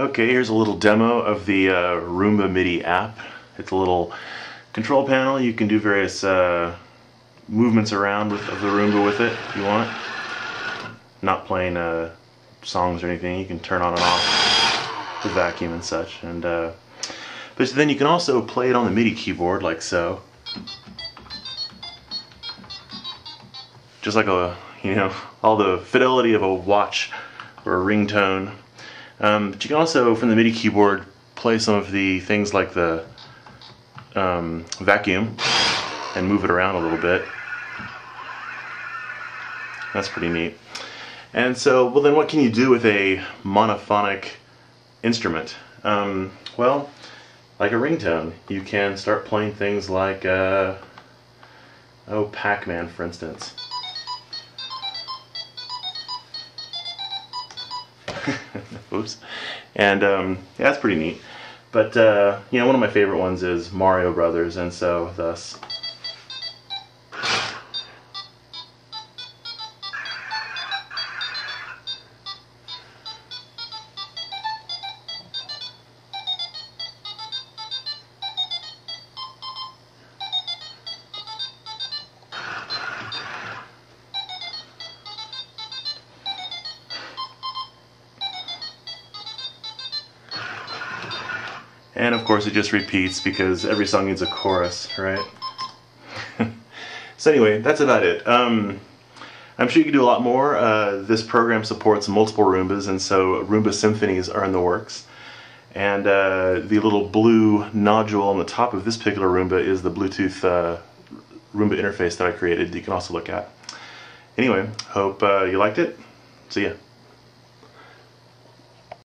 Okay, here's a little demo of the uh, Roomba MIDI app. It's a little control panel. You can do various uh, movements around with of the Roomba with it if you want. Not playing uh, songs or anything. You can turn on and off the vacuum and such. And uh, but then you can also play it on the MIDI keyboard like so. Just like a you know all the fidelity of a watch or a ringtone um, but you can also, from the MIDI keyboard, play some of the things like the um, vacuum and move it around a little bit. That's pretty neat. And so, well then what can you do with a monophonic instrument? Um, well, like a ringtone, you can start playing things like, uh, oh, Pac-Man for instance. Oops. And um, yeah, that's pretty neat. But uh, you know, one of my favorite ones is Mario Brothers, and so thus And of course it just repeats because every song needs a chorus, right? so anyway, that's about it. Um, I'm sure you can do a lot more. Uh, this program supports multiple Roombas and so Roomba symphonies are in the works. And uh, the little blue nodule on the top of this particular Roomba is the Bluetooth uh, Roomba interface that I created you can also look at. Anyway, hope uh, you liked it. See ya.